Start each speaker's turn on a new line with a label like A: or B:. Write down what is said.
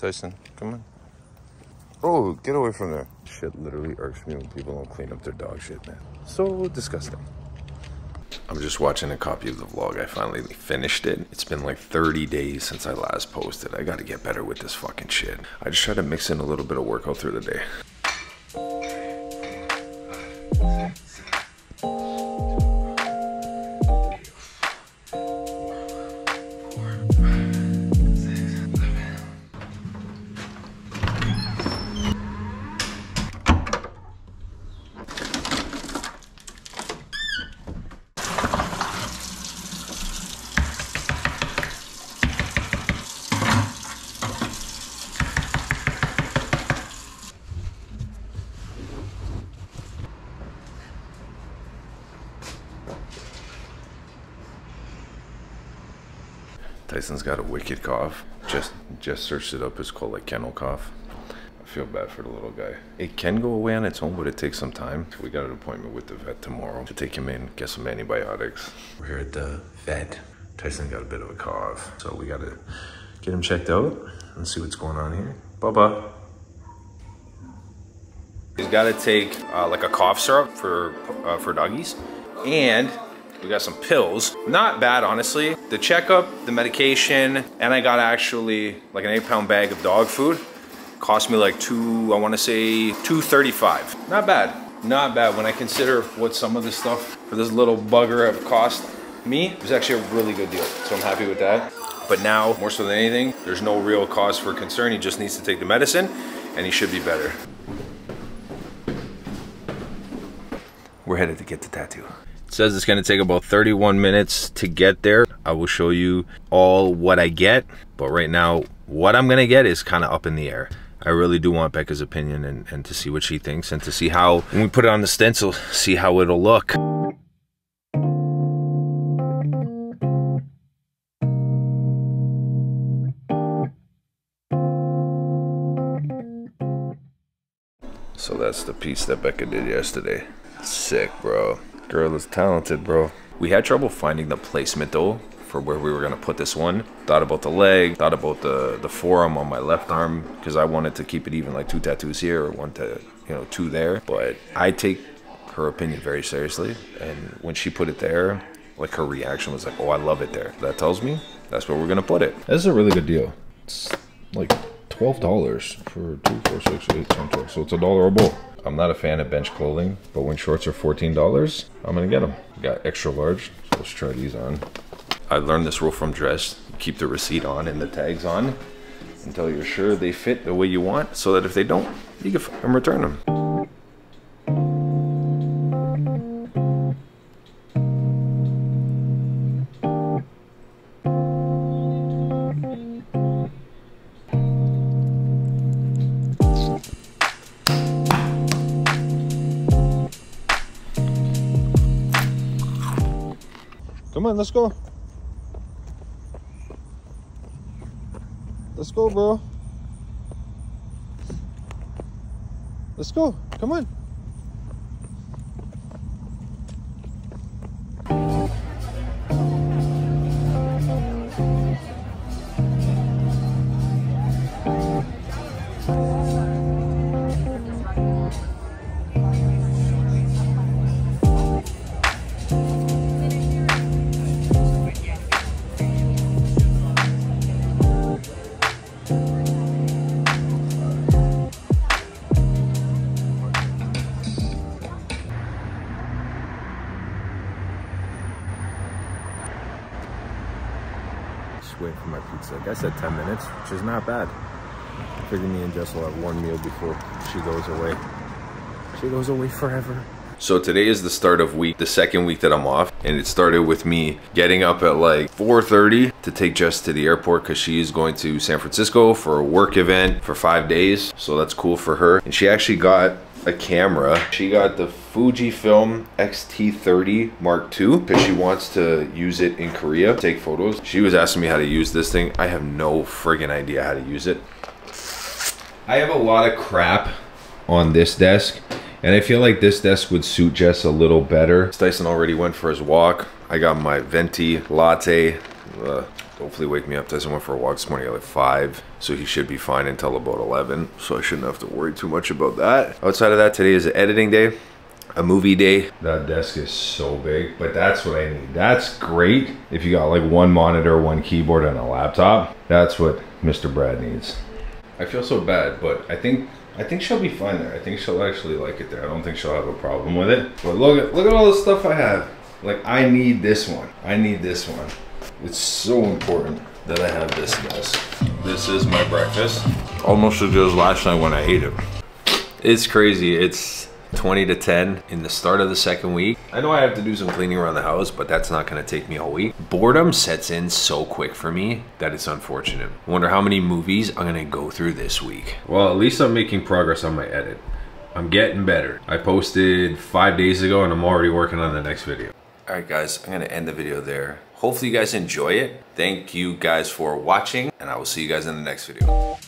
A: Tyson. Come on. Oh, get away from there. Shit literally irks me when people don't clean up their dog shit, man. So disgusting. I'm just watching a copy of the vlog. I finally finished it. It's been like 30 days since I last posted. I gotta get better with this fucking shit. I just try to mix in a little bit of workout through the day. Tyson's got a wicked cough. Just just searched it up. It's called like kennel cough. I feel bad for the little guy. It can go away on its own, but it takes some time. We got an appointment with the vet tomorrow to take him in, get some antibiotics. We're here at the vet. Tyson got a bit of a cough, so we gotta get him checked out and see what's going on here. Bubba. He's got to take uh, like a cough syrup for uh, for doggies, and we got some pills. Not bad, honestly. The checkup, the medication, and I got actually like an eight pound bag of dog food. Cost me like two, I wanna say 235. Not bad, not bad. When I consider what some of this stuff for this little bugger have cost me, it was actually a really good deal. So I'm happy with that. But now, more so than anything, there's no real cause for concern. He just needs to take the medicine and he should be better. We're headed to get the tattoo. Says it's gonna take about 31 minutes to get there. I will show you all what I get, but right now, what I'm gonna get is kind of up in the air. I really do want Becca's opinion and, and to see what she thinks and to see how, when we put it on the stencil, see how it'll look. So that's the piece that Becca did yesterday. Sick, bro. Girl is talented, bro. We had trouble finding the placement though for where we were gonna put this one. Thought about the leg, thought about the the forearm on my left arm because I wanted to keep it even, like two tattoos here or one to you know two there. But I take her opinion very seriously, and when she put it there, like her reaction was like, "Oh, I love it there." That tells me that's where we're gonna put it. This is a really good deal. It's like twelve dollars for two, four, six, eight, ten, twelve. So it's a dollar a bowl. I'm not a fan of bench clothing, but when shorts are $14, I'm gonna get them. Got extra large, so let's try these on. I learned this rule from Dress. Keep the receipt on and the tags on until you're sure they fit the way you want, so that if they don't, you can return them. Come on, let's go. Let's go, bro. Let's go. Come on. Waiting for my pizza. Like I said, 10 minutes, which is not bad. I figure me and Jess will have one meal before she goes away. She goes away forever. So today is the start of week, the second week that I'm off, and it started with me getting up at like 4.30 to take Jess to the airport because she is going to San Francisco for a work event for five days. So that's cool for her. And she actually got a camera. She got the Fujifilm X-T30 Mark II because she wants to use it in Korea, take photos. She was asking me how to use this thing. I have no friggin' idea how to use it. I have a lot of crap on this desk and I feel like this desk would suit Jess a little better. Tyson already went for his walk. I got my venti latte. Uh, hopefully wake me up. Tyson went for a walk this morning at like 5, so he should be fine until about 11. So I shouldn't have to worry too much about that. Outside of that, today is editing day a movie day. That desk is so big, but that's what I need. That's great if you got like one monitor, one keyboard, and a laptop. That's what Mr. Brad needs. I feel so bad, but I think I think she'll be fine there. I think she'll actually like it there. I don't think she'll have a problem with it. But look at look at all the stuff I have. Like I need this one. I need this one. It's so important that I have this, guys. This is my breakfast. Almost as good as last night when I ate it. It's crazy. It's 20 to 10 in the start of the second week. I know I have to do some cleaning around the house, but that's not gonna take me all week. Boredom sets in so quick for me that it's unfortunate. I wonder how many movies I'm gonna go through this week. Well, at least I'm making progress on my edit. I'm getting better. I posted five days ago and I'm already working on the next video. All right, guys, I'm gonna end the video there. Hopefully you guys enjoy it. Thank you guys for watching and I will see you guys in the next video.